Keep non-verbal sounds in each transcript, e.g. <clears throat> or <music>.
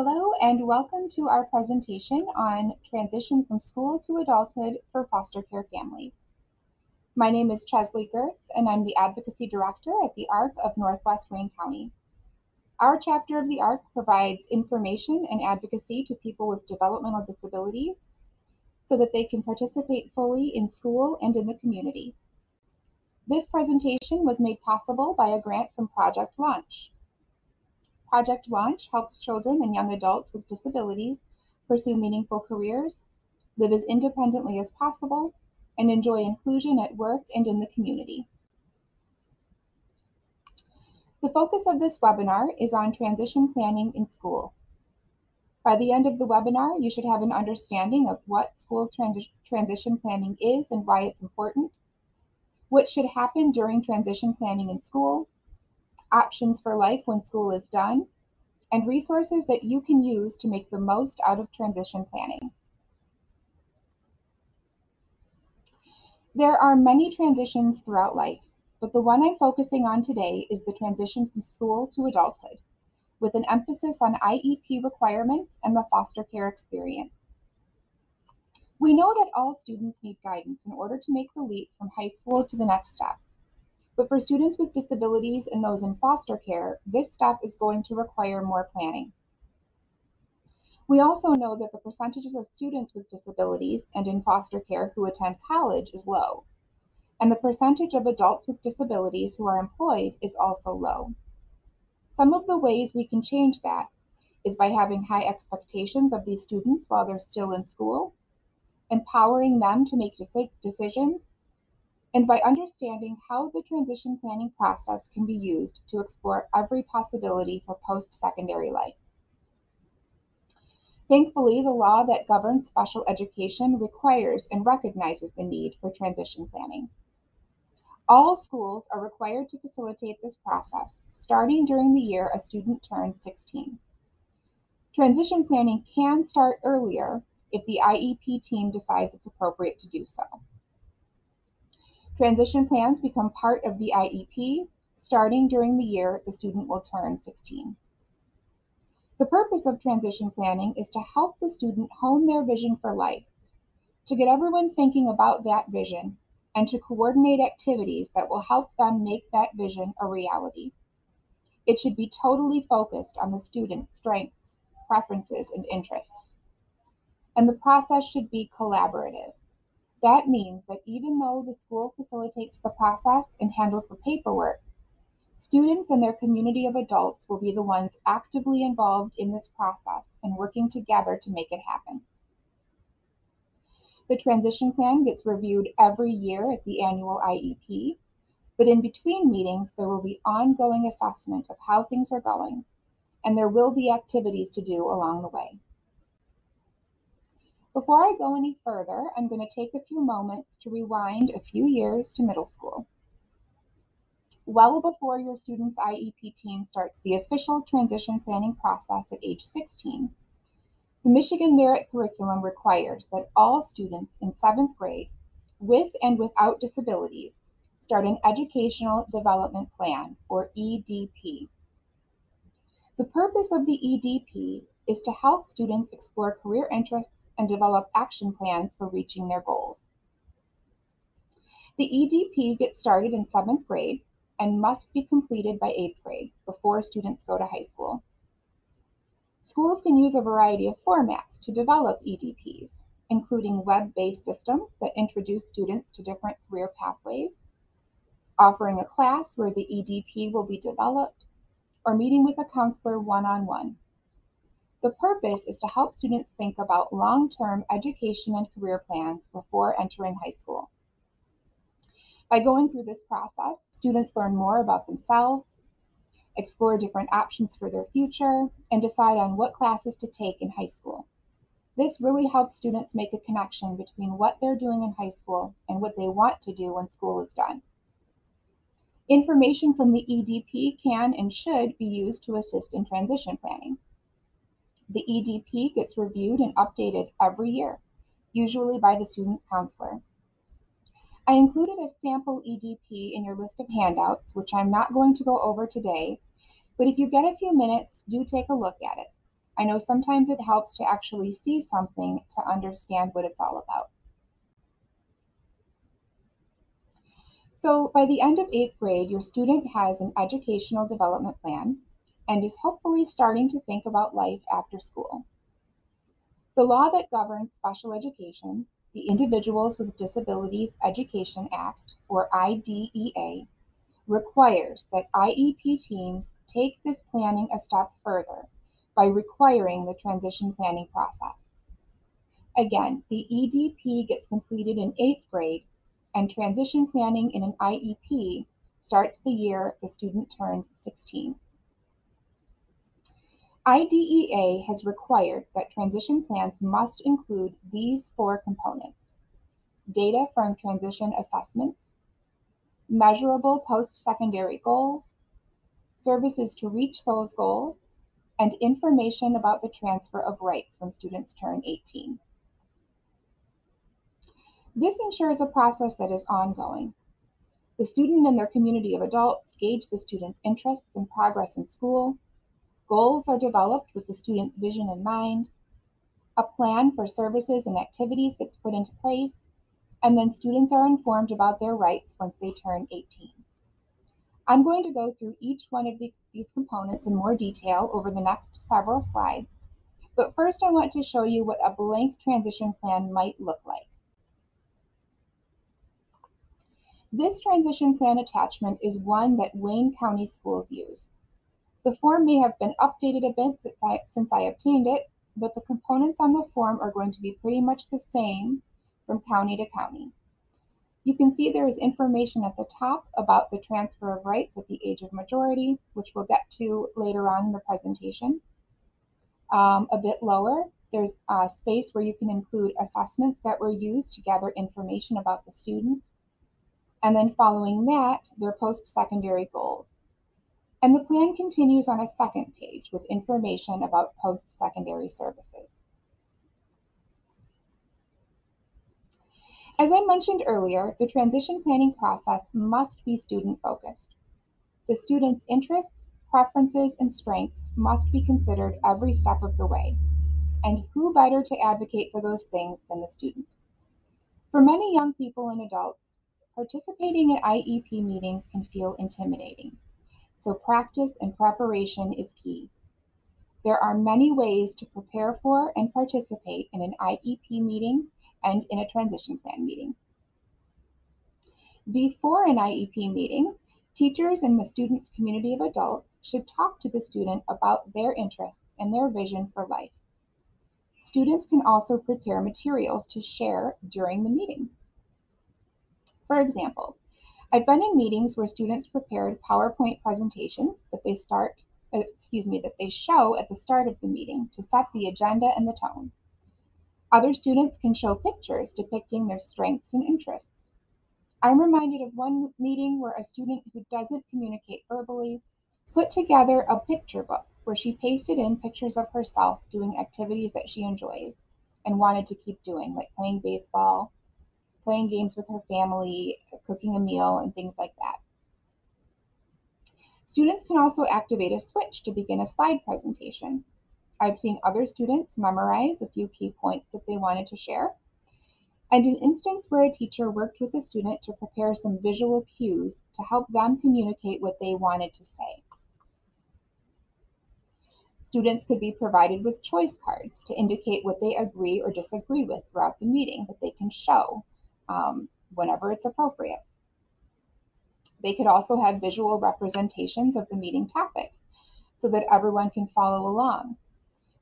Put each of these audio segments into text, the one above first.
Hello and welcome to our presentation on transition from school to adulthood for foster care families. My name is Chesley Giertz and I'm the Advocacy Director at the ARC of Northwest Wayne County. Our chapter of the ARC provides information and advocacy to people with developmental disabilities so that they can participate fully in school and in the community. This presentation was made possible by a grant from Project Launch. Project Launch helps children and young adults with disabilities pursue meaningful careers, live as independently as possible, and enjoy inclusion at work and in the community. The focus of this webinar is on transition planning in school. By the end of the webinar, you should have an understanding of what school transi transition planning is and why it's important, what should happen during transition planning in school, options for life when school is done, and resources that you can use to make the most out of transition planning. There are many transitions throughout life, but the one I'm focusing on today is the transition from school to adulthood, with an emphasis on IEP requirements and the foster care experience. We know that all students need guidance in order to make the leap from high school to the next step. But for students with disabilities and those in foster care, this step is going to require more planning. We also know that the percentages of students with disabilities and in foster care who attend college is low, and the percentage of adults with disabilities who are employed is also low. Some of the ways we can change that is by having high expectations of these students while they're still in school, empowering them to make decisions, and by understanding how the transition planning process can be used to explore every possibility for post-secondary life. Thankfully, the law that governs special education requires and recognizes the need for transition planning. All schools are required to facilitate this process, starting during the year a student turns 16. Transition planning can start earlier if the IEP team decides it's appropriate to do so. Transition plans become part of the IEP starting during the year the student will turn 16. The purpose of transition planning is to help the student hone their vision for life, to get everyone thinking about that vision, and to coordinate activities that will help them make that vision a reality. It should be totally focused on the student's strengths, preferences, and interests. And the process should be collaborative. That means that even though the school facilitates the process and handles the paperwork, students and their community of adults will be the ones actively involved in this process and working together to make it happen. The transition plan gets reviewed every year at the annual IEP, but in between meetings, there will be ongoing assessment of how things are going, and there will be activities to do along the way. Before I go any further, I'm going to take a few moments to rewind a few years to middle school. Well before your student's IEP team starts the official transition planning process at age 16, the Michigan Merit Curriculum requires that all students in seventh grade, with and without disabilities, start an Educational Development Plan, or EDP. The purpose of the EDP is to help students explore career interests and develop action plans for reaching their goals. The EDP gets started in seventh grade and must be completed by eighth grade before students go to high school. Schools can use a variety of formats to develop EDPs, including web-based systems that introduce students to different career pathways, offering a class where the EDP will be developed, or meeting with a counselor one-on-one. -on -one. The purpose is to help students think about long-term education and career plans before entering high school. By going through this process, students learn more about themselves, explore different options for their future, and decide on what classes to take in high school. This really helps students make a connection between what they're doing in high school and what they want to do when school is done. Information from the EDP can and should be used to assist in transition planning. The EDP gets reviewed and updated every year, usually by the student's counselor. I included a sample EDP in your list of handouts, which I'm not going to go over today, but if you get a few minutes, do take a look at it. I know sometimes it helps to actually see something to understand what it's all about. So by the end of eighth grade, your student has an educational development plan and is hopefully starting to think about life after school. The law that governs special education, the Individuals with Disabilities Education Act, or IDEA, requires that IEP teams take this planning a step further by requiring the transition planning process. Again, the EDP gets completed in eighth grade and transition planning in an IEP starts the year the student turns 16. IDEA has required that transition plans must include these four components. Data from transition assessments, measurable post-secondary goals, services to reach those goals, and information about the transfer of rights when students turn 18. This ensures a process that is ongoing. The student and their community of adults gauge the student's interests and progress in school. Goals are developed with the student's vision in mind. A plan for services and activities gets put into place, and then students are informed about their rights once they turn 18. I'm going to go through each one of the, these components in more detail over the next several slides, but first I want to show you what a blank transition plan might look like. This transition plan attachment is one that Wayne County schools use. The form may have been updated a bit since I, since I obtained it, but the components on the form are going to be pretty much the same from county to county. You can see there is information at the top about the transfer of rights at the age of majority, which we'll get to later on in the presentation. Um, a bit lower, there's a space where you can include assessments that were used to gather information about the student and then following that, their post-secondary goals. And the plan continues on a second page with information about post-secondary services. As I mentioned earlier, the transition planning process must be student-focused. The student's interests, preferences, and strengths must be considered every step of the way. And who better to advocate for those things than the student? For many young people and adults, Participating in IEP meetings can feel intimidating, so practice and preparation is key. There are many ways to prepare for and participate in an IEP meeting and in a transition plan meeting. Before an IEP meeting, teachers and the student's community of adults should talk to the student about their interests and their vision for life. Students can also prepare materials to share during the meeting. For example, I've been in meetings where students prepared PowerPoint presentations that they start, uh, excuse me, that they show at the start of the meeting to set the agenda and the tone. Other students can show pictures depicting their strengths and interests. I'm reminded of one meeting where a student who doesn't communicate verbally put together a picture book where she pasted in pictures of herself doing activities that she enjoys and wanted to keep doing, like playing baseball, playing games with her family, cooking a meal, and things like that. Students can also activate a switch to begin a slide presentation. I've seen other students memorize a few key points that they wanted to share, and an instance where a teacher worked with a student to prepare some visual cues to help them communicate what they wanted to say. Students could be provided with choice cards to indicate what they agree or disagree with throughout the meeting that they can show um, whenever it's appropriate. They could also have visual representations of the meeting topics so that everyone can follow along.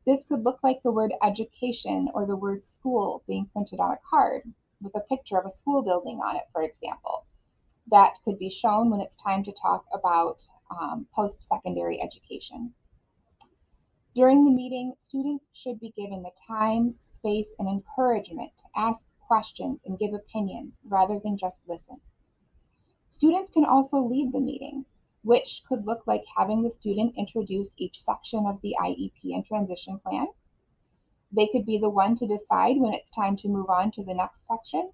This could look like the word education or the word school being printed on a card with a picture of a school building on it, for example. That could be shown when it's time to talk about um, post-secondary education. During the meeting, students should be given the time, space, and encouragement to ask questions and give opinions rather than just listen. Students can also lead the meeting, which could look like having the student introduce each section of the IEP and transition plan. They could be the one to decide when it's time to move on to the next section.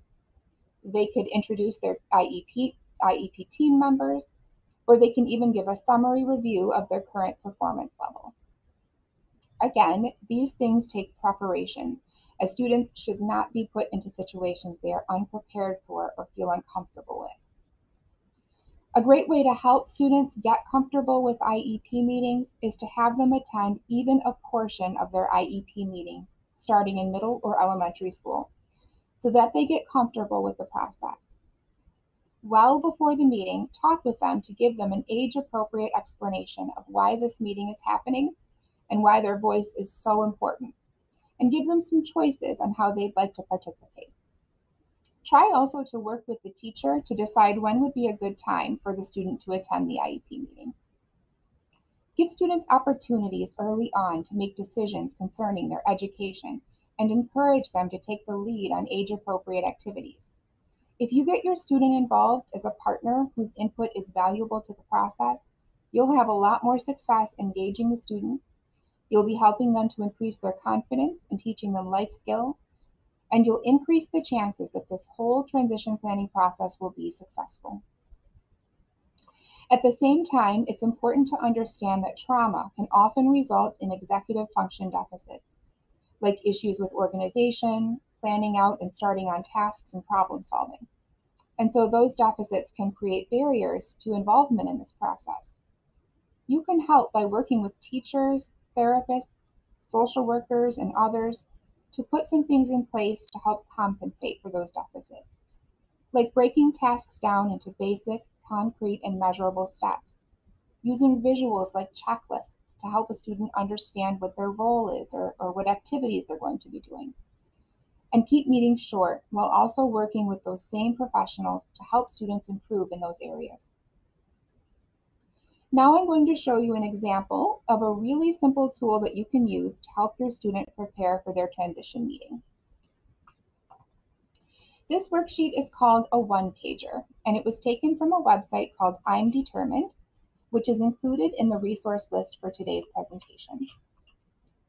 They could introduce their IEP, IEP team members, or they can even give a summary review of their current performance levels. Again, these things take preparation, as students should not be put into situations they are unprepared for or feel uncomfortable with. A great way to help students get comfortable with IEP meetings is to have them attend even a portion of their IEP meetings starting in middle or elementary school so that they get comfortable with the process. Well before the meeting, talk with them to give them an age appropriate explanation of why this meeting is happening and why their voice is so important, and give them some choices on how they'd like to participate. Try also to work with the teacher to decide when would be a good time for the student to attend the IEP meeting. Give students opportunities early on to make decisions concerning their education and encourage them to take the lead on age appropriate activities. If you get your student involved as a partner whose input is valuable to the process, you'll have a lot more success engaging the student. You'll be helping them to increase their confidence and teaching them life skills, and you'll increase the chances that this whole transition planning process will be successful. At the same time, it's important to understand that trauma can often result in executive function deficits, like issues with organization, planning out and starting on tasks, and problem solving. And so those deficits can create barriers to involvement in this process. You can help by working with teachers, therapists, social workers, and others to put some things in place to help compensate for those deficits, like breaking tasks down into basic, concrete and measurable steps. Using visuals like checklists to help a student understand what their role is or, or what activities they're going to be doing. And keep meetings short while also working with those same professionals to help students improve in those areas. Now I'm going to show you an example of a really simple tool that you can use to help your student prepare for their transition meeting. This worksheet is called a one-pager, and it was taken from a website called I'm Determined, which is included in the resource list for today's presentation.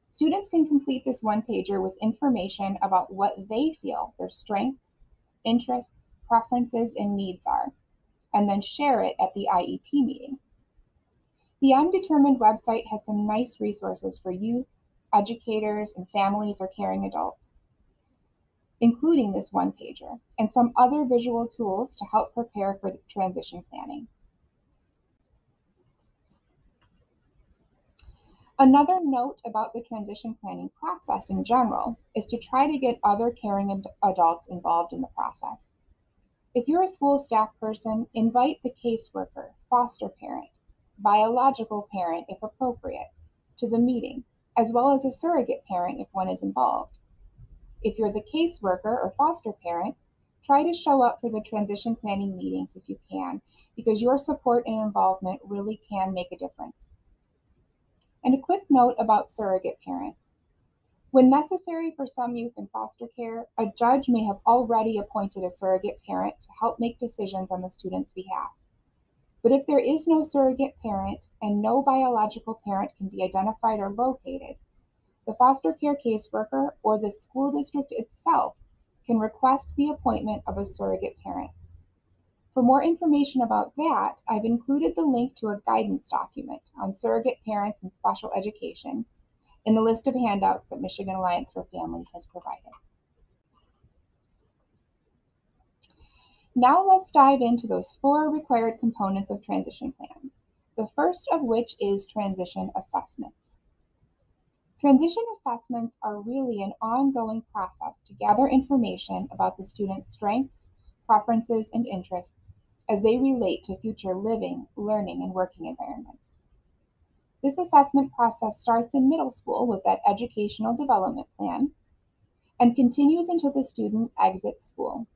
Students can complete this one-pager with information about what they feel their strengths, interests, preferences, and needs are, and then share it at the IEP meeting. The I'm website has some nice resources for youth, educators, and families or caring adults including this one pager, and some other visual tools to help prepare for transition planning. Another note about the transition planning process in general is to try to get other caring ad adults involved in the process. If you're a school staff person, invite the caseworker, foster parent, biological parent if appropriate, to the meeting, as well as a surrogate parent if one is involved. If you're the caseworker or foster parent, try to show up for the transition planning meetings if you can, because your support and involvement really can make a difference. And a quick note about surrogate parents. When necessary for some youth in foster care, a judge may have already appointed a surrogate parent to help make decisions on the student's behalf. But if there is no surrogate parent and no biological parent can be identified or located, the foster care caseworker or the school district itself can request the appointment of a surrogate parent. For more information about that, I've included the link to a guidance document on surrogate parents and special education in the list of handouts that Michigan Alliance for Families has provided. Now let's dive into those four required components of transition plans, the first of which is transition assessments. Transition assessments are really an ongoing process to gather information about the student's strengths, preferences, and interests as they relate to future living, learning, and working environments. This assessment process starts in middle school with that educational development plan and continues until the student exits school.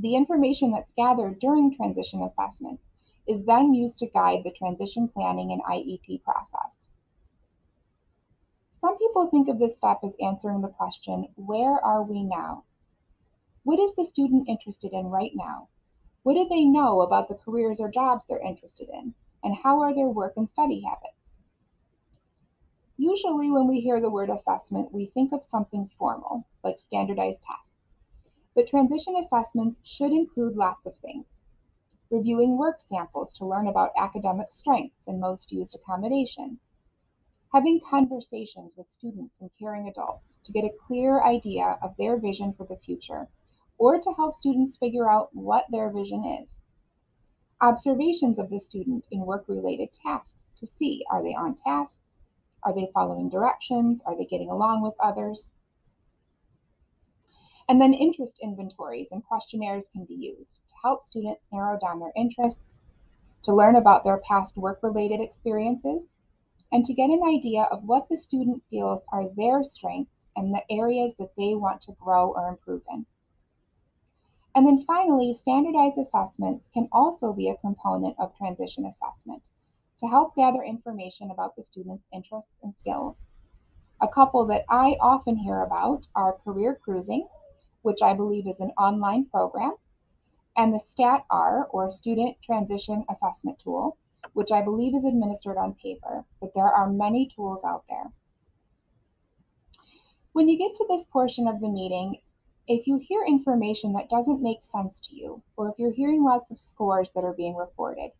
The information that's gathered during transition assessment is then used to guide the transition planning and IEP process. Some people think of this step as answering the question, where are we now? What is the student interested in right now? What do they know about the careers or jobs they're interested in? And how are their work and study habits? Usually when we hear the word assessment, we think of something formal, like standardized tests. But transition assessments should include lots of things. Reviewing work samples to learn about academic strengths and most used accommodations having conversations with students and caring adults to get a clear idea of their vision for the future, or to help students figure out what their vision is. Observations of the student in work-related tasks to see are they on task, are they following directions, are they getting along with others. And then interest inventories and questionnaires can be used to help students narrow down their interests, to learn about their past work-related experiences, and to get an idea of what the student feels are their strengths and the areas that they want to grow or improve in. And then finally, standardized assessments can also be a component of transition assessment to help gather information about the student's interests and skills. A couple that I often hear about are Career Cruising, which I believe is an online program, and the STAT-R, or Student Transition Assessment Tool, which I believe is administered on paper, but there are many tools out there. When you get to this portion of the meeting, if you hear information that doesn't make sense to you, or if you're hearing lots of scores that are being reported,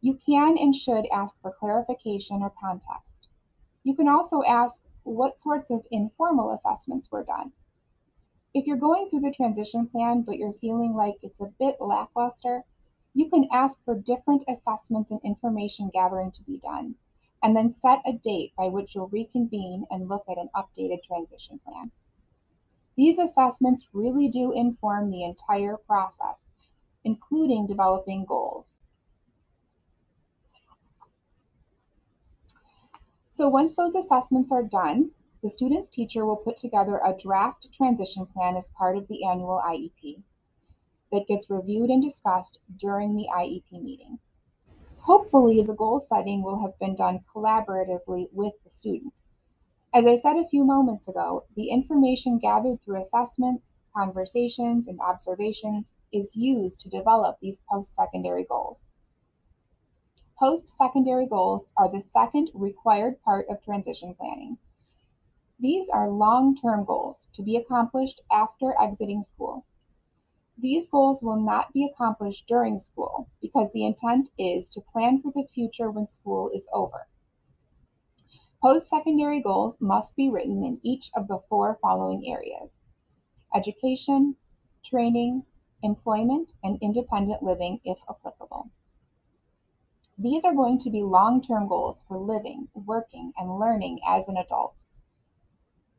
you can and should ask for clarification or context. You can also ask what sorts of informal assessments were done. If you're going through the transition plan, but you're feeling like it's a bit lackluster, you can ask for different assessments and information gathering to be done, and then set a date by which you'll reconvene and look at an updated transition plan. These assessments really do inform the entire process, including developing goals. So once those assessments are done, the student's teacher will put together a draft transition plan as part of the annual IEP that gets reviewed and discussed during the IEP meeting. Hopefully, the goal setting will have been done collaboratively with the student. As I said a few moments ago, the information gathered through assessments, conversations, and observations is used to develop these post-secondary goals. Post-secondary goals are the second required part of transition planning. These are long-term goals to be accomplished after exiting school. These goals will not be accomplished during school because the intent is to plan for the future when school is over. Post-secondary goals must be written in each of the four following areas: education, training, employment, and independent living if applicable. These are going to be long-term goals for living, working, and learning as an adult.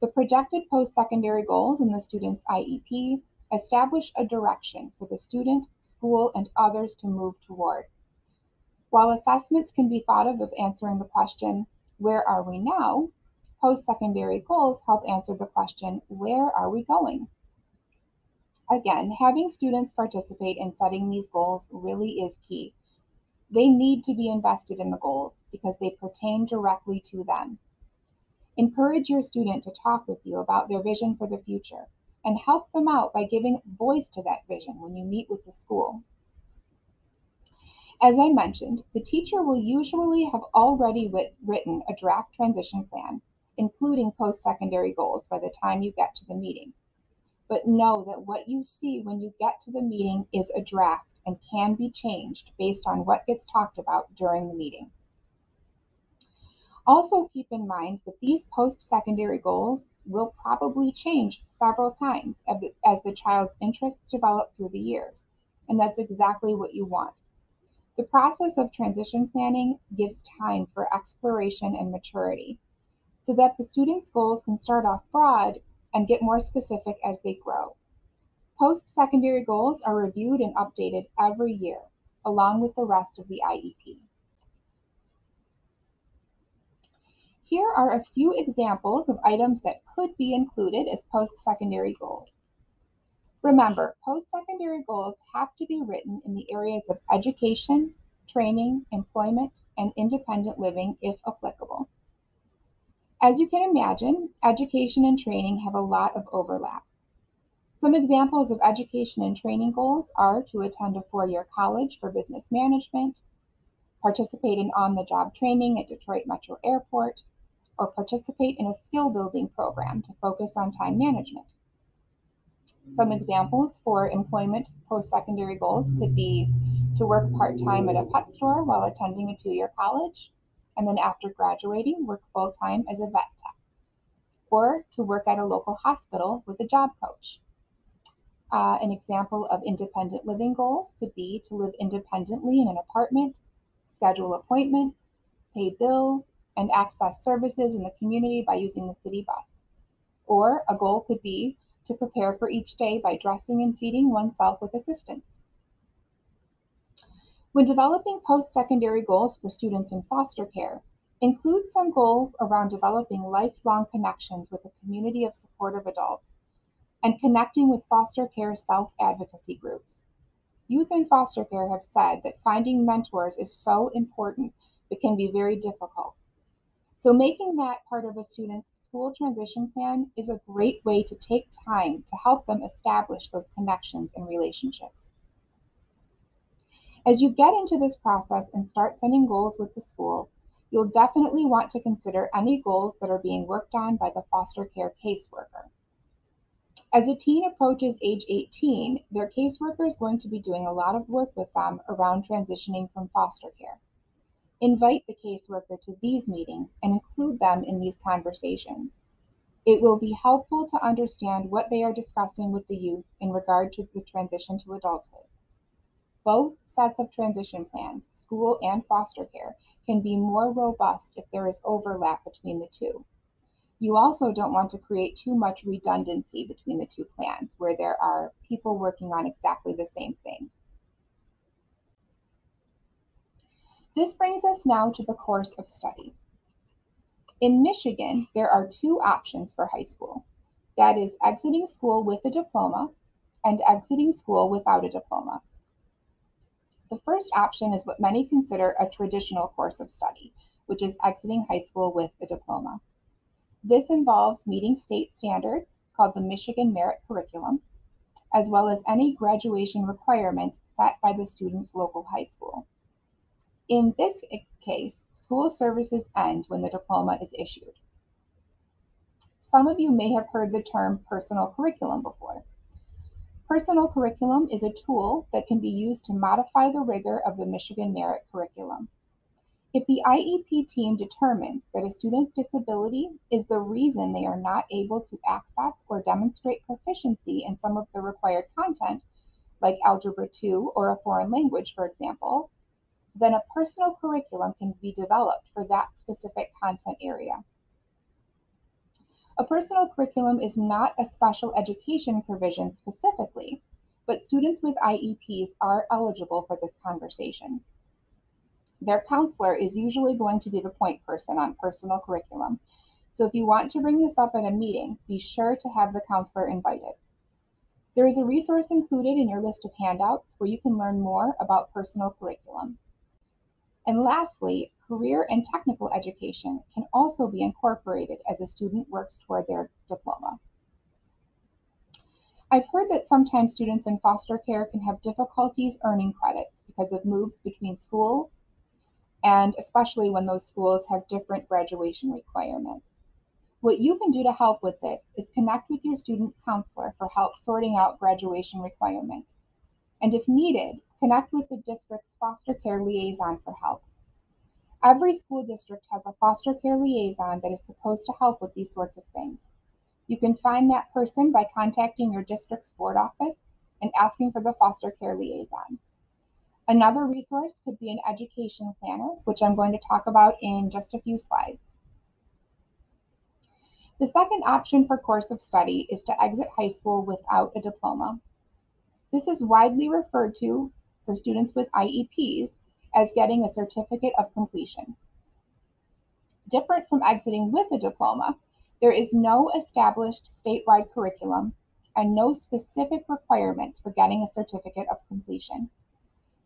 The projected post-secondary goals in the student's IEP establish a direction for the student, school, and others to move toward. While assessments can be thought of as answering the question, where are we now? Post-secondary goals help answer the question, where are we going? Again, having students participate in setting these goals really is key. They need to be invested in the goals because they pertain directly to them. Encourage your student to talk with you about their vision for the future and help them out by giving voice to that vision when you meet with the school. As I mentioned, the teacher will usually have already writ written a draft transition plan, including post-secondary goals by the time you get to the meeting. But know that what you see when you get to the meeting is a draft and can be changed based on what gets talked about during the meeting. Also keep in mind that these post-secondary goals will probably change several times as the child's interests develop through the years, and that's exactly what you want. The process of transition planning gives time for exploration and maturity so that the student's goals can start off broad and get more specific as they grow. Post-secondary goals are reviewed and updated every year, along with the rest of the IEP. Here are a few examples of items that could be included as post-secondary goals. Remember, post-secondary goals have to be written in the areas of education, training, employment, and independent living if applicable. As you can imagine, education and training have a lot of overlap. Some examples of education and training goals are to attend a four-year college for business management, participate in on-the-job training at Detroit Metro Airport, or participate in a skill building program to focus on time management. Some examples for employment post-secondary goals could be to work part-time at a pet store while attending a two-year college, and then after graduating, work full time as a vet tech, or to work at a local hospital with a job coach. Uh, an example of independent living goals could be to live independently in an apartment, schedule appointments, pay bills, and access services in the community by using the city bus. Or a goal could be to prepare for each day by dressing and feeding oneself with assistance. When developing post-secondary goals for students in foster care, include some goals around developing lifelong connections with a community of supportive adults and connecting with foster care self-advocacy groups. Youth in foster care have said that finding mentors is so important but can be very difficult. So making that part of a student's school transition plan is a great way to take time to help them establish those connections and relationships. As you get into this process and start setting goals with the school, you'll definitely want to consider any goals that are being worked on by the foster care caseworker. As a teen approaches age 18, their caseworker is going to be doing a lot of work with them around transitioning from foster care. Invite the caseworker to these meetings and include them in these conversations. It will be helpful to understand what they are discussing with the youth in regard to the transition to adulthood. Both sets of transition plans, school and foster care, can be more robust if there is overlap between the two. You also don't want to create too much redundancy between the two plans where there are people working on exactly the same things. This brings us now to the course of study. In Michigan, there are two options for high school. That is exiting school with a diploma and exiting school without a diploma. The first option is what many consider a traditional course of study, which is exiting high school with a diploma. This involves meeting state standards called the Michigan Merit Curriculum, as well as any graduation requirements set by the student's local high school. In this case, school services end when the diploma is issued. Some of you may have heard the term personal curriculum before. Personal curriculum is a tool that can be used to modify the rigor of the Michigan Merit Curriculum. If the IEP team determines that a student's disability is the reason they are not able to access or demonstrate proficiency in some of the required content, like Algebra 2 or a foreign language, for example, then a personal curriculum can be developed for that specific content area. A personal curriculum is not a special education provision specifically, but students with IEPs are eligible for this conversation. Their counselor is usually going to be the point person on personal curriculum. So if you want to bring this up at a meeting, be sure to have the counselor invited. There is a resource included in your list of handouts where you can learn more about personal curriculum. And lastly, career and technical education can also be incorporated as a student works toward their diploma. I've heard that sometimes students in foster care can have difficulties earning credits because of moves between schools, and especially when those schools have different graduation requirements. What you can do to help with this is connect with your student's counselor for help sorting out graduation requirements. And if needed, Connect with the district's foster care liaison for help. Every school district has a foster care liaison that is supposed to help with these sorts of things. You can find that person by contacting your district's board office and asking for the foster care liaison. Another resource could be an education planner, which I'm going to talk about in just a few slides. The second option for course of study is to exit high school without a diploma. This is widely referred to for students with IEPs as getting a certificate of completion. Different from exiting with a diploma, there is no established statewide curriculum and no specific requirements for getting a certificate of completion.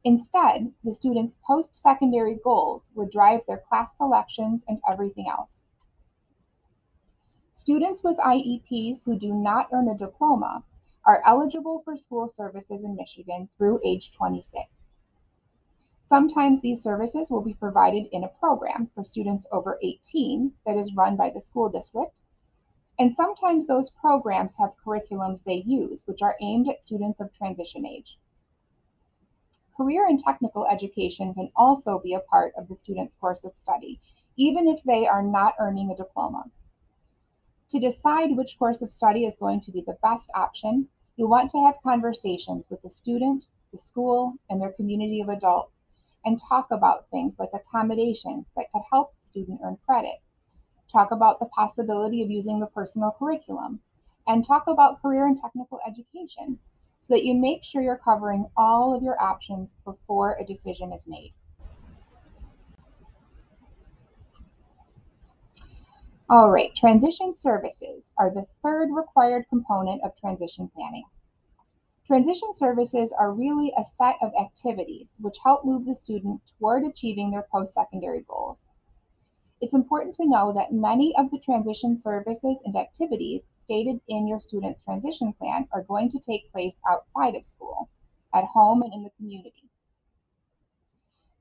Instead, the student's post-secondary goals would drive their class selections and everything else. Students with IEPs who do not earn a diploma are eligible for school services in Michigan through age 26. Sometimes these services will be provided in a program for students over 18 that is run by the school district. And sometimes those programs have curriculums they use, which are aimed at students of transition age. Career and technical education can also be a part of the student's course of study, even if they are not earning a diploma. To decide which course of study is going to be the best option, you'll want to have conversations with the student, the school, and their community of adults, and talk about things like accommodations that could help the student earn credit. Talk about the possibility of using the personal curriculum, and talk about career and technical education so that you make sure you're covering all of your options before a decision is made. All right, transition services are the third required component of transition planning. Transition services are really a set of activities which help move the student toward achieving their post-secondary goals. It's important to know that many of the transition services and activities stated in your student's transition plan are going to take place outside of school, at home and in the community.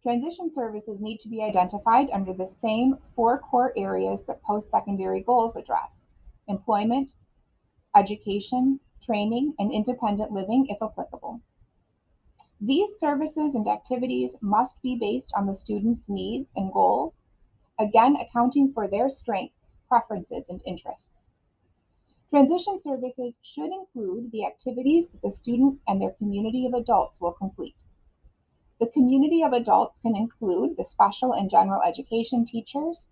Transition services need to be identified under the same four core areas that post-secondary goals address: employment, education, training, and independent living if applicable. These services and activities must be based on the student's needs and goals, again accounting for their strengths, preferences, and interests. Transition services should include the activities that the student and their community of adults will complete. The community of adults can include the special and general education teachers,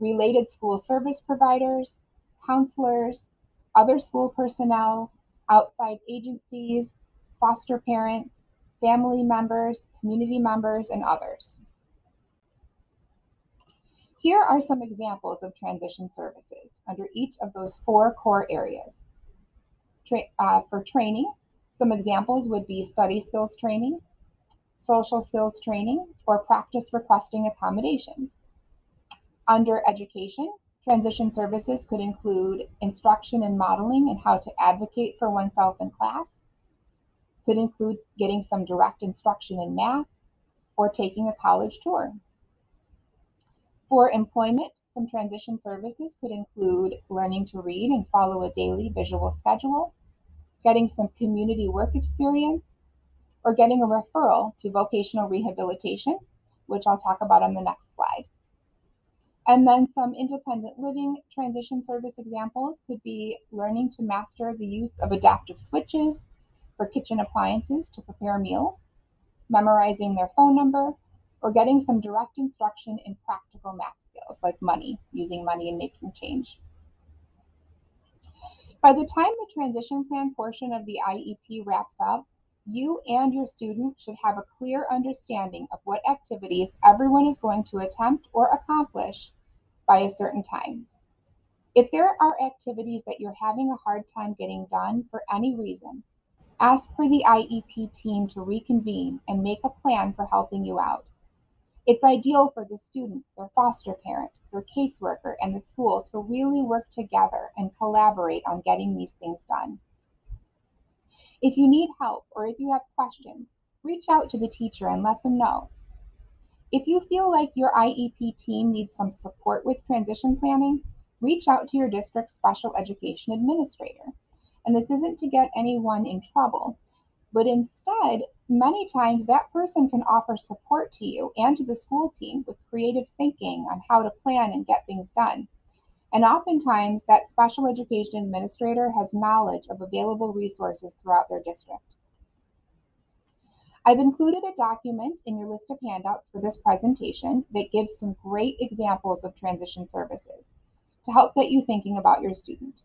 related school service providers, counselors, other school personnel, outside agencies, foster parents, family members, community members, and others. Here are some examples of transition services under each of those four core areas. Tra uh, for training, some examples would be study skills training, social skills training, or practice requesting accommodations. Under education, transition services could include instruction and modeling and how to advocate for oneself in class, could include getting some direct instruction in math, or taking a college tour. For employment, some transition services could include learning to read and follow a daily visual schedule, getting some community work experience, or getting a referral to vocational rehabilitation, which I'll talk about on the next slide. And then some independent living transition service examples could be learning to master the use of adaptive switches for kitchen appliances to prepare meals, memorizing their phone number, or getting some direct instruction in practical math skills like money, using money and making change. By the time the transition plan portion of the IEP wraps up, you and your student should have a clear understanding of what activities everyone is going to attempt or accomplish by a certain time. If there are activities that you're having a hard time getting done for any reason, ask for the IEP team to reconvene and make a plan for helping you out. It's ideal for the student, their foster parent, their caseworker, and the school to really work together and collaborate on getting these things done. If you need help or if you have questions, reach out to the teacher and let them know. If you feel like your IEP team needs some support with transition planning, reach out to your district special education administrator. And this isn't to get anyone in trouble, but instead, many times that person can offer support to you and to the school team with creative thinking on how to plan and get things done. And oftentimes, that special education administrator has knowledge of available resources throughout their district. I've included a document in your list of handouts for this presentation that gives some great examples of transition services to help get you thinking about your student.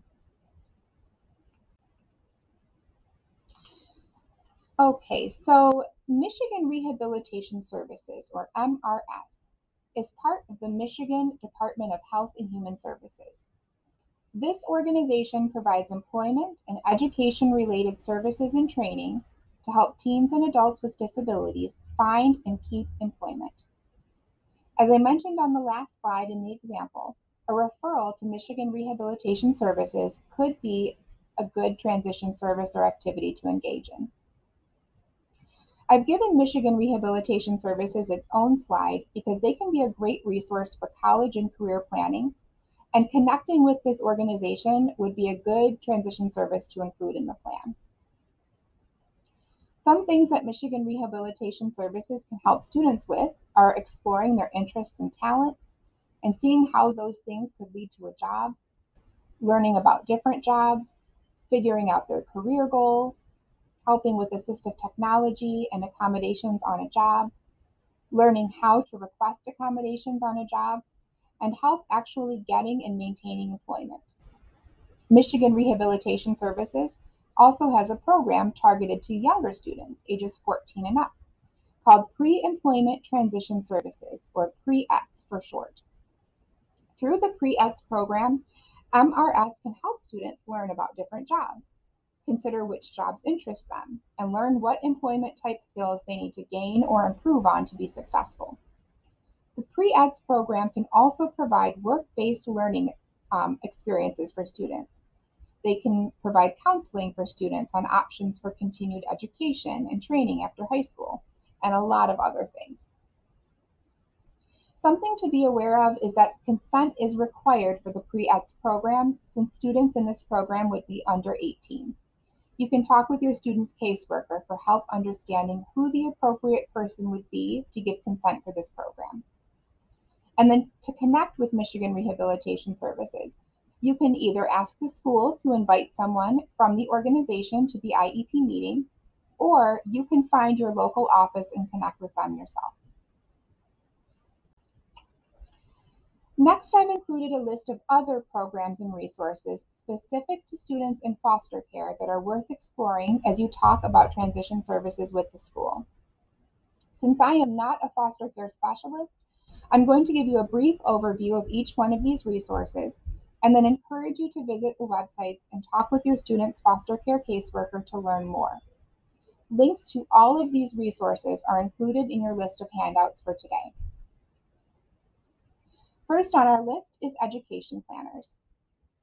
Okay, so Michigan Rehabilitation Services, or MRS, is part of the Michigan Department of Health and Human Services. This organization provides employment and education related services and training to help teens and adults with disabilities find and keep employment. As I mentioned on the last slide in the example, a referral to Michigan Rehabilitation Services could be a good transition service or activity to engage in. I've given Michigan Rehabilitation Services its own slide because they can be a great resource for college and career planning, and connecting with this organization would be a good transition service to include in the plan. Some things that Michigan Rehabilitation Services can help students with are exploring their interests and talents, and seeing how those things could lead to a job, learning about different jobs, figuring out their career goals, helping with assistive technology and accommodations on a job, learning how to request accommodations on a job, and help actually getting and maintaining employment. Michigan Rehabilitation Services also has a program targeted to younger students, ages 14 and up, called Pre-Employment Transition Services, or PRE-ETS for short. Through the PRE-ETS program, MRS can help students learn about different jobs, consider which jobs interest them, and learn what employment type skills they need to gain or improve on to be successful. The PRE-ETS program can also provide work-based learning um, experiences for students. They can provide counseling for students on options for continued education and training after high school, and a lot of other things. Something to be aware of is that consent is required for the PRE-ETS program since students in this program would be under 18. You can talk with your student's caseworker for help understanding who the appropriate person would be to give consent for this program. And then to connect with Michigan Rehabilitation Services, you can either ask the school to invite someone from the organization to the IEP meeting, or you can find your local office and connect with them yourself. Next, I've included a list of other programs and resources specific to students in foster care that are worth exploring as you talk about transition services with the school. Since I am not a foster care specialist, I'm going to give you a brief overview of each one of these resources and then encourage you to visit the websites and talk with your student's foster care caseworker to learn more. Links to all of these resources are included in your list of handouts for today. First on our list is education planners.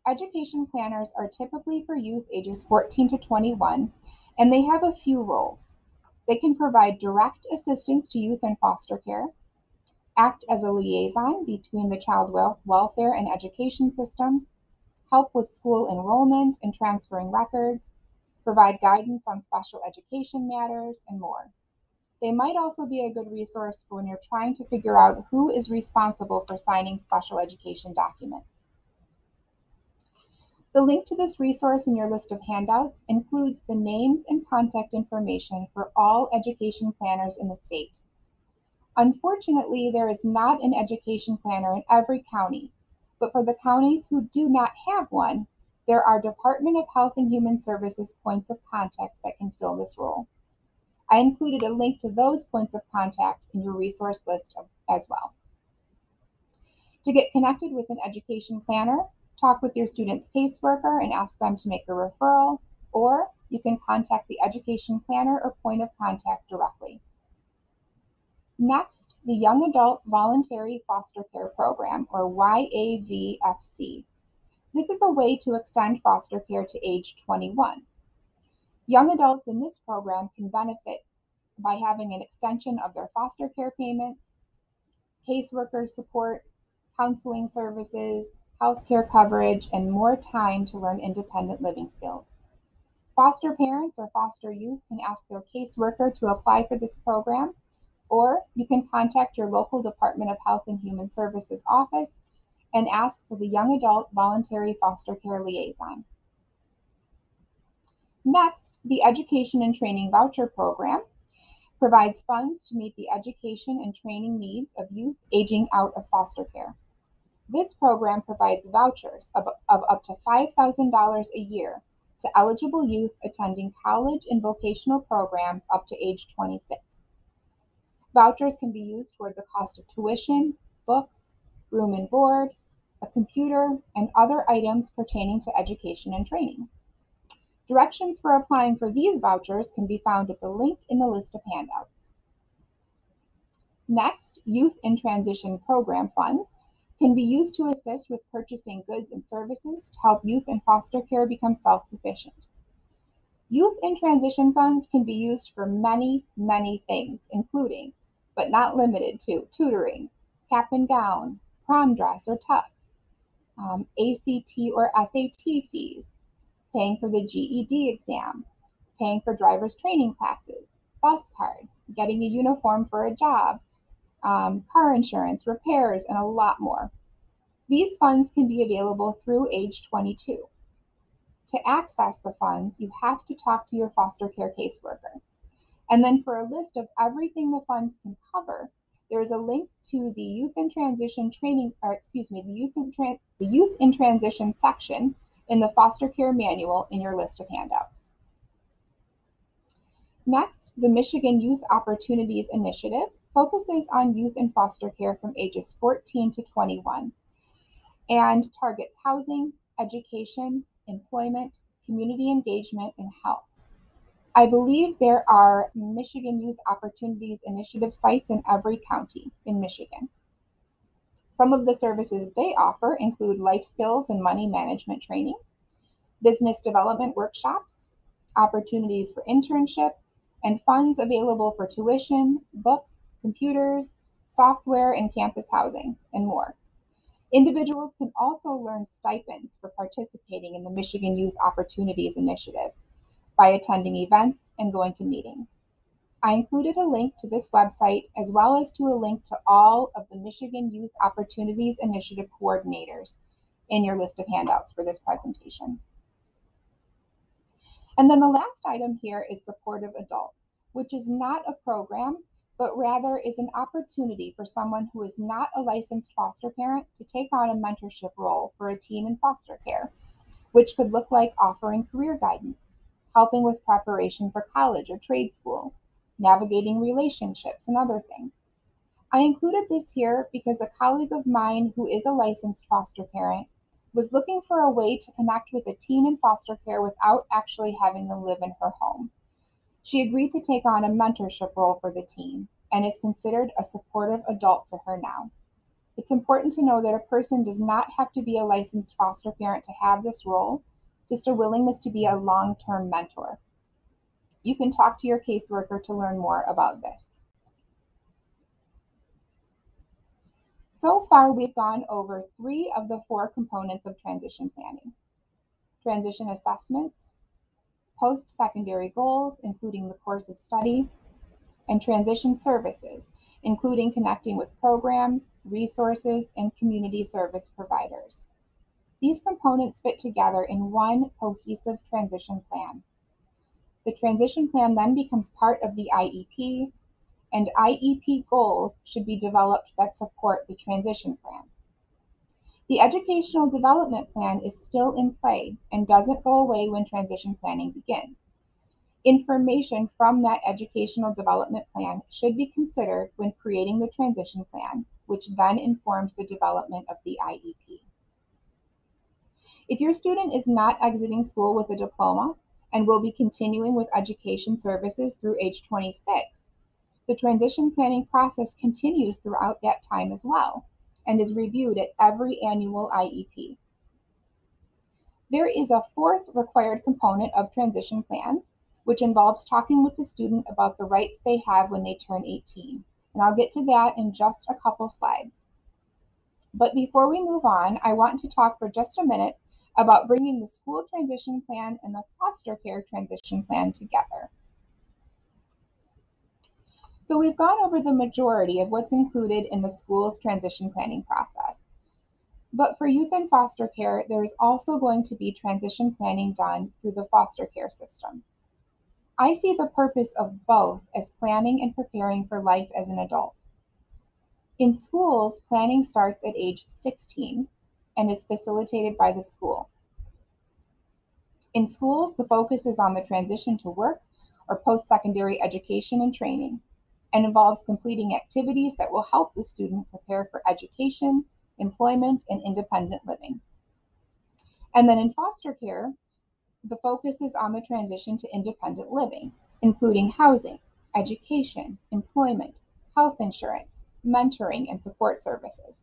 Education planners are typically for youth ages 14 to 21, and they have a few roles. They can provide direct assistance to youth in foster care, act as a liaison between the child welfare and education systems, help with school enrollment and transferring records, provide guidance on special education matters, and more. They might also be a good resource when you're trying to figure out who is responsible for signing special education documents. The link to this resource in your list of handouts includes the names and contact information for all education planners in the state. Unfortunately, there is not an education planner in every county, but for the counties who do not have one, there are Department of Health and Human Services points of contact that can fill this role. I included a link to those points of contact in your resource list as well. To get connected with an education planner, talk with your student's caseworker and ask them to make a referral, or you can contact the education planner or point of contact directly. Next, the Young Adult Voluntary Foster Care Program, or YAVFC. This is a way to extend foster care to age 21. Young adults in this program can benefit by having an extension of their foster care payments, caseworker support, counseling services, healthcare coverage, and more time to learn independent living skills. Foster parents or foster youth can ask their caseworker to apply for this program, or you can contact your local Department of Health and Human Services office and ask for the Young Adult Voluntary Foster Care Liaison. Next, the Education and Training Voucher Program provides funds to meet the education and training needs of youth aging out of foster care. This program provides vouchers of, of up to $5,000 a year to eligible youth attending college and vocational programs up to age 26. Vouchers can be used toward the cost of tuition, books, room and board, a computer, and other items pertaining to education and training. Directions for applying for these vouchers can be found at the link in the list of handouts. Next, Youth in Transition Program funds can be used to assist with purchasing goods and services to help youth in foster care become self-sufficient. Youth in Transition funds can be used for many, many things, including, but not limited to, tutoring, cap and gown, prom dress or tux, um, ACT or SAT fees, paying for the GED exam, paying for driver's training classes, bus cards, getting a uniform for a job, um, car insurance, repairs, and a lot more. These funds can be available through age 22. To access the funds, you have to talk to your foster care caseworker. And then for a list of everything the funds can cover, there is a link to the Youth in Transition training, or excuse me, the Youth in, Tran- the Youth in Transition section in the foster care manual in your list of handouts. Next, the Michigan Youth Opportunities Initiative focuses on youth in foster care from ages 14 to 21 and targets housing, education, employment, community engagement, and health. I believe there are Michigan Youth Opportunities Initiative sites in every county in Michigan. Some of the services they offer include life skills and money management training, business development workshops, opportunities for internship, and funds available for tuition, books, computers, software, and campus housing, and more. Individuals can also learn stipends for participating in the Michigan Youth Opportunities Initiative by attending events and going to meetings. I included a link to this website as well as to a link to all of the Michigan Youth Opportunities Initiative coordinators in your list of handouts for this presentation. And then the last item here is supportive adults, which is not a program, but rather is an opportunity for someone who is not a licensed foster parent to take on a mentorship role for a teen in foster care, which could look like offering career guidance, helping with preparation for college or trade school, navigating relationships, and other things. I included this here because a colleague of mine who is a licensed foster parent was looking for a way to connect with a teen in foster care without actually having them live in her home. She agreed to take on a mentorship role for the teen and is considered a supportive adult to her now. It's important to know that a person does not have to be a licensed foster parent to have this role, just a willingness to be a long term mentor. You can talk to your caseworker to learn more about this. So far, we've gone over three of the four components of transition planning transition assessments, post secondary goals, including the course of study, and transition services, including connecting with programs, resources, and community service providers. These components fit together in one cohesive transition plan. The transition plan then becomes part of the IEP, and IEP goals should be developed that support the transition plan. The educational development plan is still in play and doesn't go away when transition planning begins. Information from that educational development plan should be considered when creating the transition plan, which then informs the development of the IEP. If your student is not exiting school with a diploma and will be continuing with education services through age 26, the transition planning process continues throughout that time as well and is reviewed at every annual IEP. There is a fourth required component of transition plans, which involves talking with the student about the rights they have when they turn 18. And I'll get to that in just a couple slides. But before we move on, I want to talk for just a minute about bringing the school transition plan and the foster care transition plan together. So we've gone over the majority of what's included in the school's transition planning process. But for youth in foster care, there is also going to be transition planning done through the foster care system. I see the purpose of both as planning and preparing for life as an adult. In schools, planning starts at age 16 and is facilitated by the school. In schools, the focus is on the transition to work or post secondary education and training and involves completing activities that will help the student prepare for education, employment, and independent living. And then in foster care, the focus is on the transition to independent living, including housing, education, employment, health insurance, mentoring, and support services.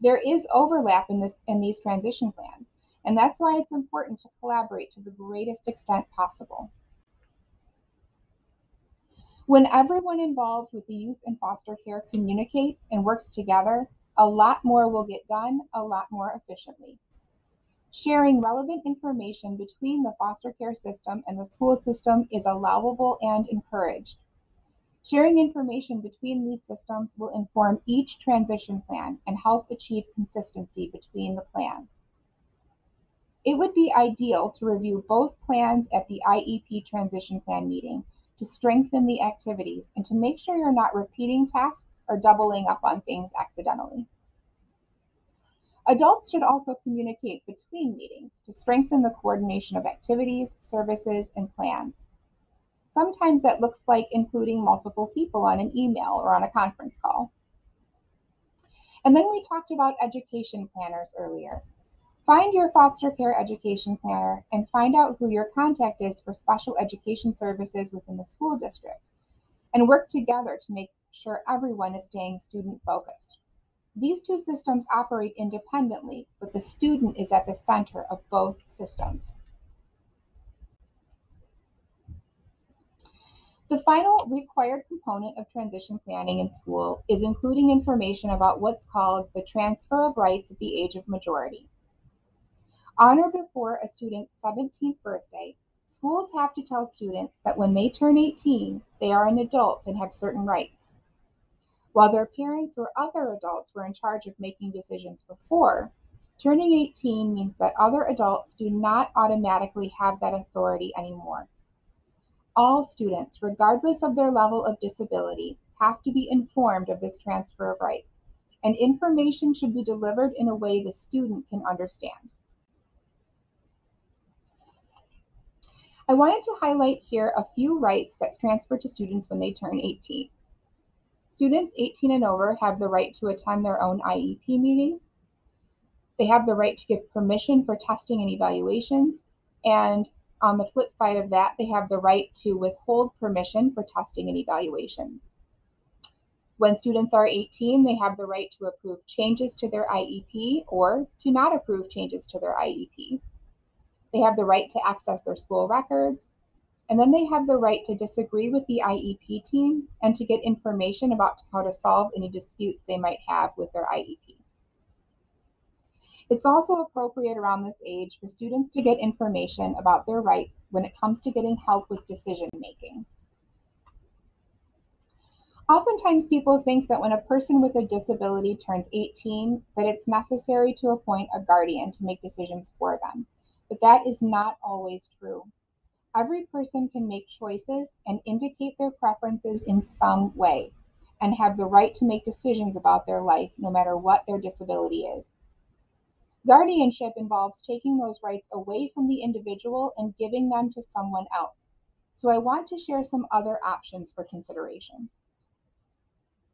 There is overlap in, this, in these transition plans, and that's why it's important to collaborate to the greatest extent possible. When everyone involved with the youth and foster care communicates and works together, a lot more will get done a lot more efficiently. Sharing relevant information between the foster care system and the school system is allowable and encouraged. Sharing information between these systems will inform each transition plan and help achieve consistency between the plans. It would be ideal to review both plans at the IEP transition plan meeting to strengthen the activities and to make sure you're not repeating tasks or doubling up on things accidentally. Adults should also communicate between meetings to strengthen the coordination of activities, services, and plans. Sometimes that looks like including multiple people on an email or on a conference call. And then we talked about education planners earlier. Find your foster care education planner and find out who your contact is for special education services within the school district and work together to make sure everyone is staying student focused. These two systems operate independently, but the student is at the center of both systems. The final required component of transition planning in school is including information about what's called the transfer of rights at the age of majority. On or before a student's 17th birthday, schools have to tell students that when they turn 18, they are an adult and have certain rights. While their parents or other adults were in charge of making decisions before, turning 18 means that other adults do not automatically have that authority anymore. All students, regardless of their level of disability, have to be informed of this transfer of rights, and information should be delivered in a way the student can understand. I wanted to highlight here a few rights that transfer to students when they turn 18. Students 18 and over have the right to attend their own IEP meeting. They have the right to give permission for testing and evaluations, and on the flip side of that, they have the right to withhold permission for testing and evaluations. When students are 18, they have the right to approve changes to their IEP or to not approve changes to their IEP. They have the right to access their school records, and then they have the right to disagree with the IEP team and to get information about how to solve any disputes they might have with their IEP. It's also appropriate around this age for students to get information about their rights when it comes to getting help with decision making. Oftentimes people think that when a person with a disability turns 18, that it's necessary to appoint a guardian to make decisions for them. But that is not always true. Every person can make choices and indicate their preferences in some way and have the right to make decisions about their life no matter what their disability is. Guardianship involves taking those rights away from the individual and giving them to someone else. So I want to share some other options for consideration.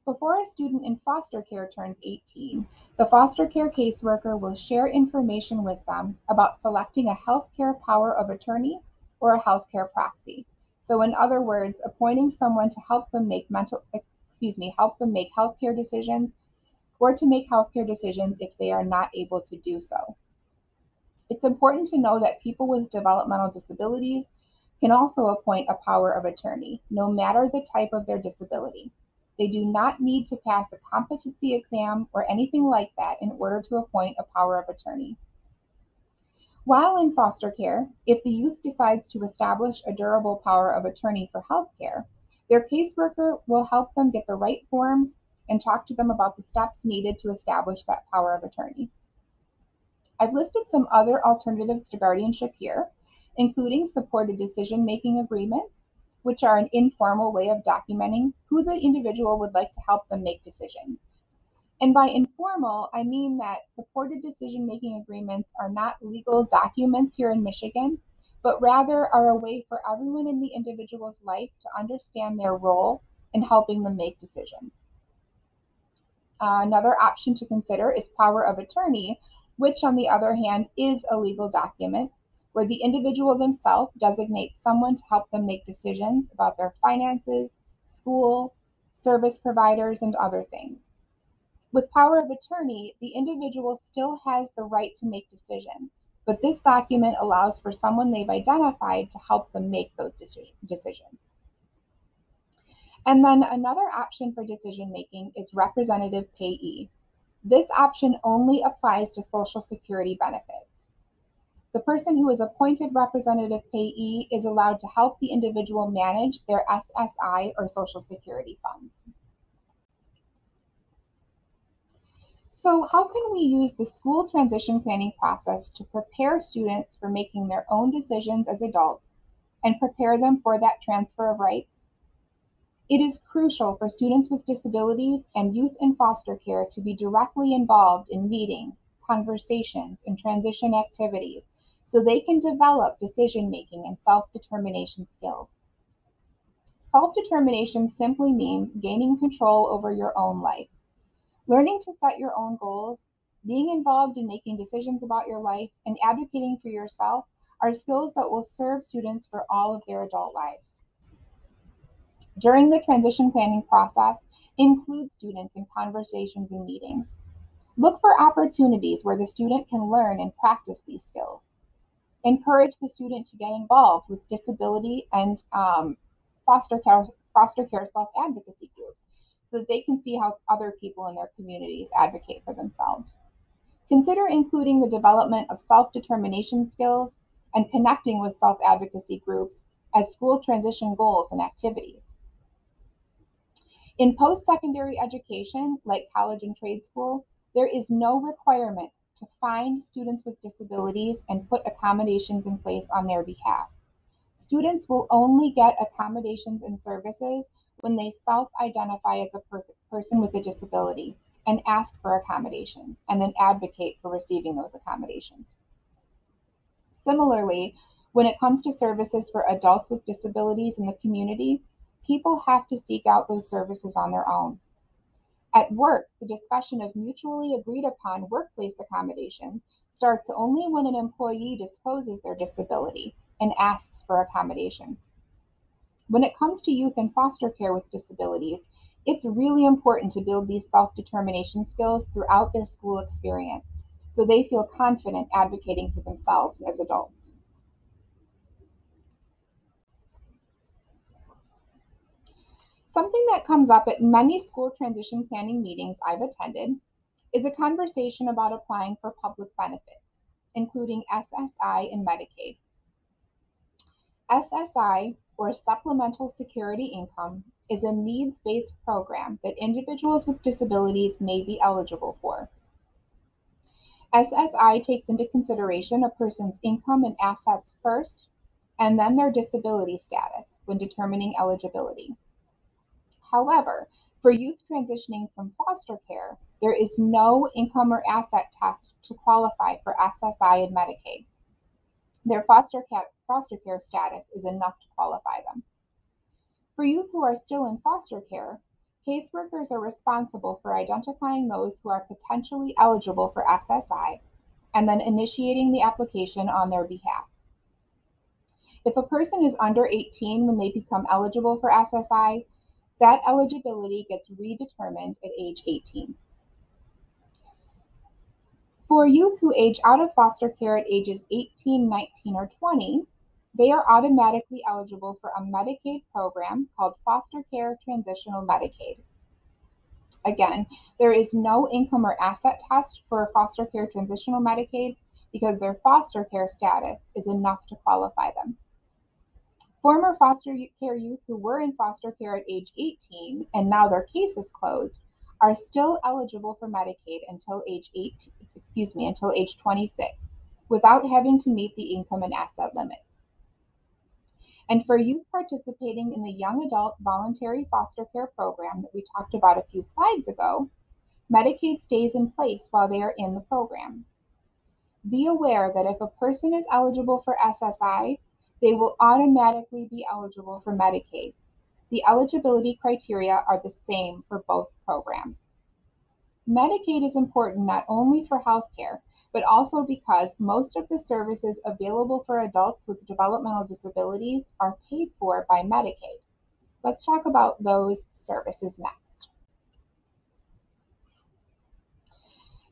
Before a student in foster care turns 18, the foster care caseworker will share information with them about selecting a healthcare power of attorney or a healthcare proxy. So in other words, appointing someone to help them make mental excuse me, help them make healthcare decisions or to make healthcare decisions if they are not able to do so. It's important to know that people with developmental disabilities can also appoint a power of attorney, no matter the type of their disability. They do not need to pass a competency exam or anything like that in order to appoint a power of attorney. While in foster care, if the youth decides to establish a durable power of attorney for health care, their caseworker will help them get the right forms and talk to them about the steps needed to establish that power of attorney. I've listed some other alternatives to guardianship here, including supported decision making agreements, which are an informal way of documenting who the individual would like to help them make decisions. And by informal, I mean that supported decision making agreements are not legal documents here in Michigan, but rather are a way for everyone in the individual's life to understand their role in helping them make decisions. Uh, another option to consider is power of attorney, which on the other hand is a legal document where the individual themselves designates someone to help them make decisions about their finances, school, service providers, and other things. With power of attorney, the individual still has the right to make decisions, but this document allows for someone they've identified to help them make those decisions. And then another option for decision making is representative payee. This option only applies to Social Security benefits. The person who is appointed representative payee is allowed to help the individual manage their SSI or Social Security funds. So how can we use the school transition planning process to prepare students for making their own decisions as adults and prepare them for that transfer of rights? It is crucial for students with disabilities and youth in foster care to be directly involved in meetings, conversations, and transition activities so they can develop decision making and self determination skills. Self determination simply means gaining control over your own life. Learning to set your own goals, being involved in making decisions about your life, and advocating for yourself are skills that will serve students for all of their adult lives. During the transition planning process, include students in conversations and meetings. Look for opportunities where the student can learn and practice these skills. Encourage the student to get involved with disability and um, foster care, foster care self advocacy groups so that they can see how other people in their communities advocate for themselves. Consider including the development of self determination skills and connecting with self advocacy groups as school transition goals and activities. In post secondary education, like college and trade school, there is no requirement to find students with disabilities and put accommodations in place on their behalf. Students will only get accommodations and services when they self identify as a per- person with a disability and ask for accommodations and then advocate for receiving those accommodations. Similarly, when it comes to services for adults with disabilities in the community, people have to seek out those services on their own. At work, the discussion of mutually agreed upon workplace accommodations starts only when an employee discloses their disability and asks for accommodations. When it comes to youth in foster care with disabilities, it's really important to build these self determination skills throughout their school experience so they feel confident advocating for themselves as adults. Something that comes up at many school transition planning meetings I've attended is a conversation about applying for public benefits, including SSI and Medicaid. SSI, or Supplemental Security Income, is a needs based program that individuals with disabilities may be eligible for. SSI takes into consideration a person's income and assets first, and then their disability status when determining eligibility. However, for youth transitioning from foster care, there is no income or asset test to qualify for SSI and Medicaid. Their foster care, foster care status is enough to qualify them. For youth who are still in foster care, caseworkers are responsible for identifying those who are potentially eligible for SSI and then initiating the application on their behalf. If a person is under 18 when they become eligible for SSI, that eligibility gets redetermined at age 18. For youth who age out of foster care at ages 18, 19, or 20, they are automatically eligible for a Medicaid program called Foster Care Transitional Medicaid. Again, there is no income or asset test for foster care transitional Medicaid because their foster care status is enough to qualify them. Former foster care youth who were in foster care at age 18 and now their case is closed are still eligible for Medicaid until age 18, excuse me, until age 26 without having to meet the income and asset limits. And for youth participating in the Young Adult Voluntary Foster Care Program that we talked about a few slides ago, Medicaid stays in place while they are in the program. Be aware that if a person is eligible for SSI, they will automatically be eligible for Medicaid. The eligibility criteria are the same for both programs. Medicaid is important not only for healthcare, but also because most of the services available for adults with developmental disabilities are paid for by Medicaid. Let's talk about those services next.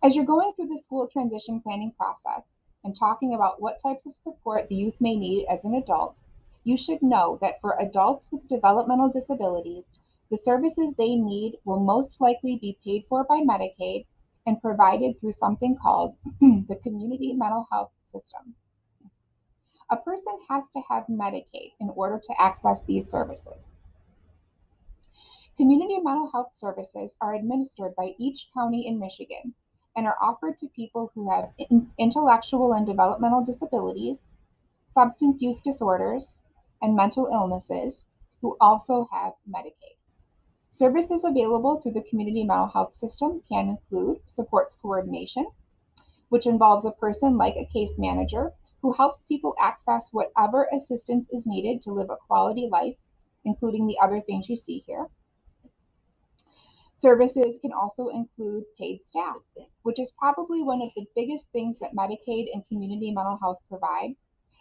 As you're going through the school transition planning process, and talking about what types of support the youth may need as an adult, you should know that for adults with developmental disabilities, the services they need will most likely be paid for by Medicaid and provided through something called <clears throat> the Community Mental Health System. a person has to have Medicaid in order to access these services. Community mental health services are administered by each county in Michigan and are offered to people who have intellectual and developmental disabilities, substance use disorders, and mental illnesses who also have Medicaid. Services available through the community mental health system can include supports coordination, which involves a person like a case manager who helps people access whatever assistance is needed to live a quality life, including the other things you see here. Services can also include paid staff, which is probably one of the biggest things that Medicaid and community mental health provide.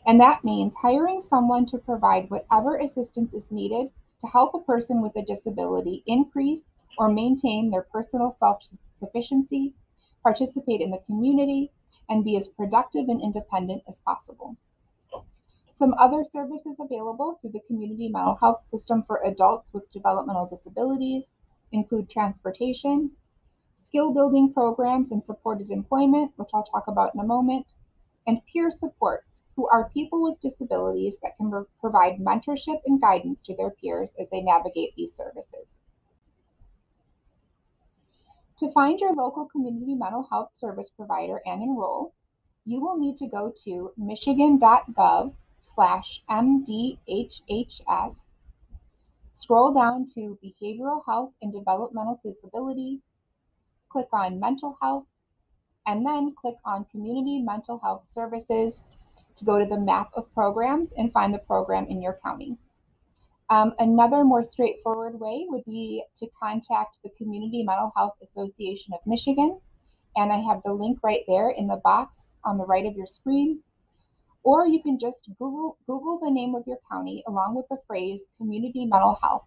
And that means hiring someone to provide whatever assistance is needed to help a person with a disability increase or maintain their personal self sufficiency, participate in the community, and be as productive and independent as possible. Some other services available through the community mental health system for adults with developmental disabilities include transportation, skill building programs and supported employment, which I'll talk about in a moment, and peer supports, who are people with disabilities that can provide mentorship and guidance to their peers as they navigate these services. To find your local community mental health service provider and enroll, you will need to go to michigan.gov slash mdhhs Scroll down to Behavioral Health and Developmental Disability, click on Mental Health, and then click on Community Mental Health Services to go to the map of programs and find the program in your county. Um, another more straightforward way would be to contact the Community Mental Health Association of Michigan, and I have the link right there in the box on the right of your screen. Or you can just Google, Google the name of your county along with the phrase community mental health,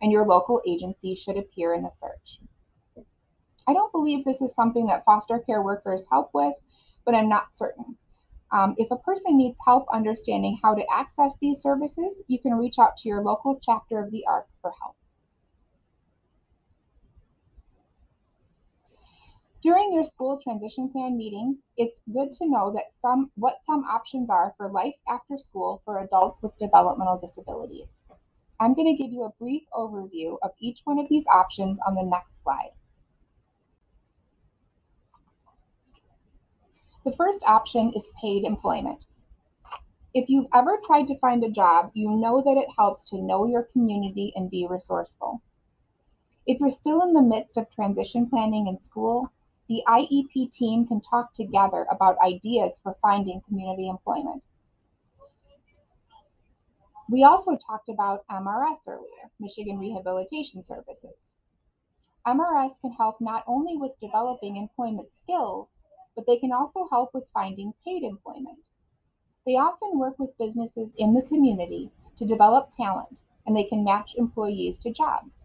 and your local agency should appear in the search. I don't believe this is something that foster care workers help with, but I'm not certain. Um, if a person needs help understanding how to access these services, you can reach out to your local chapter of the ARC for help. During your school transition plan meetings, it's good to know that some what some options are for life after school for adults with developmental disabilities. I'm going to give you a brief overview of each one of these options on the next slide. The first option is paid employment. If you've ever tried to find a job, you know that it helps to know your community and be resourceful. If you're still in the midst of transition planning in school, the IEP team can talk together about ideas for finding community employment. We also talked about MRS earlier, Michigan Rehabilitation Services. MRS can help not only with developing employment skills, but they can also help with finding paid employment. They often work with businesses in the community to develop talent, and they can match employees to jobs.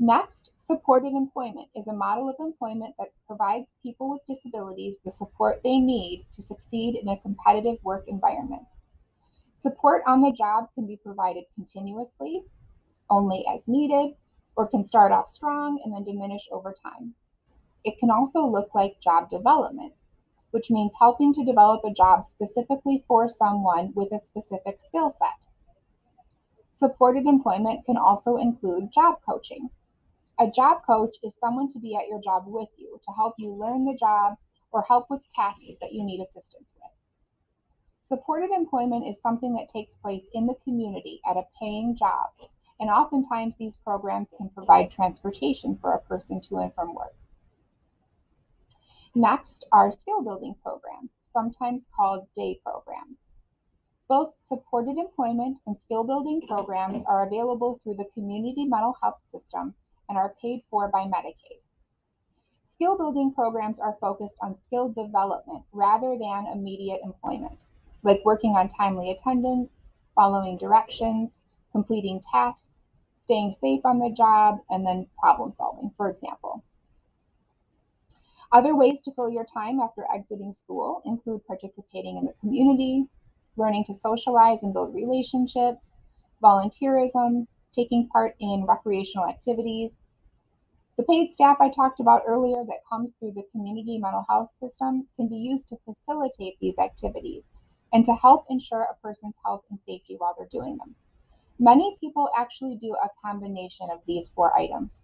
Next, supported employment is a model of employment that provides people with disabilities the support they need to succeed in a competitive work environment. Support on the job can be provided continuously, only as needed, or can start off strong and then diminish over time. It can also look like job development, which means helping to develop a job specifically for someone with a specific skill set. Supported employment can also include job coaching, a job coach is someone to be at your job with you to help you learn the job or help with tasks that you need assistance with. Supported employment is something that takes place in the community at a paying job, and oftentimes these programs can provide transportation for a person to and from work. Next are skill building programs, sometimes called day programs. Both supported employment and skill building programs are available through the community mental health system and are paid for by Medicaid. Skill building programs are focused on skill development rather than immediate employment, like working on timely attendance, following directions, completing tasks, staying safe on the job, and then problem solving, for example. Other ways to fill your time after exiting school include participating in the community, learning to socialize and build relationships, volunteerism, taking part in recreational activities. The paid staff I talked about earlier that comes through the community mental health system can be used to facilitate these activities and to help ensure a person's health and safety while they're doing them. Many people actually do a combination of these four items.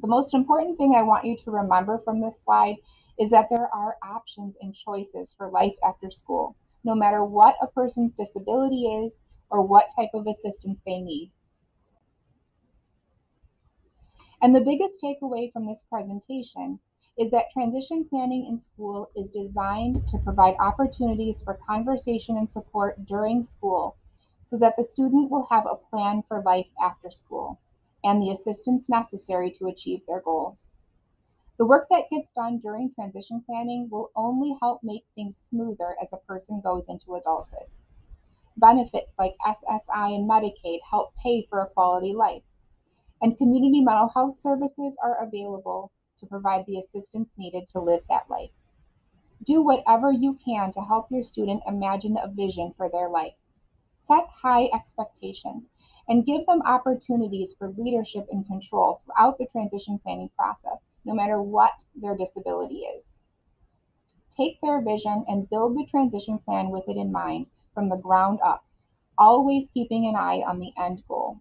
The most important thing I want you to remember from this slide is that there are options and choices for life after school, no matter what a person's disability is or what type of assistance they need. And the biggest takeaway from this presentation is that transition planning in school is designed to provide opportunities for conversation and support during school so that the student will have a plan for life after school and the assistance necessary to achieve their goals. The work that gets done during transition planning will only help make things smoother as a person goes into adulthood. Benefits like SSI and Medicaid help pay for a quality life, and community mental health services are available to provide the assistance needed to live that life. Do whatever you can to help your student imagine a vision for their life. Set high expectations and give them opportunities for leadership and control throughout the transition planning process no matter what their disability is. Take their vision and build the transition plan with it in mind from the ground up, always keeping an eye on the end goal.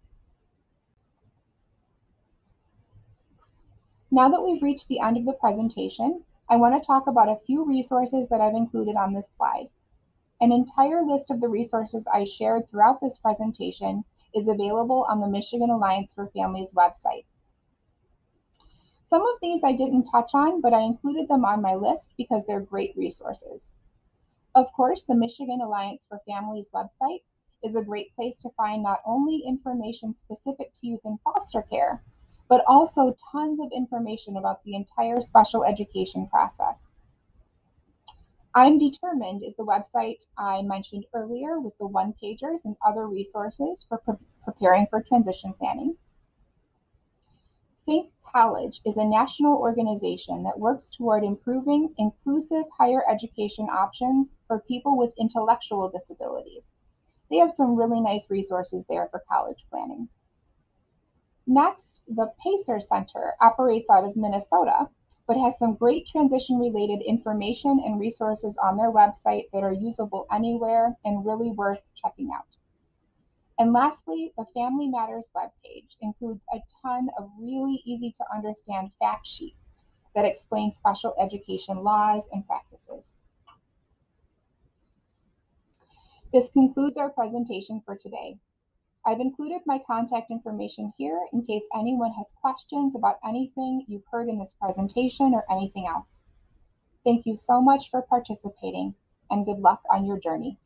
Now that we've reached the end of the presentation, I want to talk about a few resources that I've included on this slide. An entire list of the resources I shared throughout this presentation is available on the Michigan Alliance for Families website. Some of these I didn't touch on, but I included them on my list because they're great resources. Of course, the Michigan Alliance for Families website is a great place to find not only information specific to youth in foster care, but also tons of information about the entire special education process. I'm Determined is the website I mentioned earlier with the one pagers and other resources for pre preparing for transition planning. Think College is a national organization that works toward improving inclusive higher education options for people with intellectual disabilities. They have some really nice resources there for college planning. Next, the PACER Center operates out of Minnesota, but has some great transition related information and resources on their website that are usable anywhere and really worth checking out. And lastly, the Family Matters webpage includes a ton of really easy to understand fact sheets that explain special education laws and practices. This concludes our presentation for today. I've included my contact information here in case anyone has questions about anything you've heard in this presentation or anything else. Thank you so much for participating and good luck on your journey.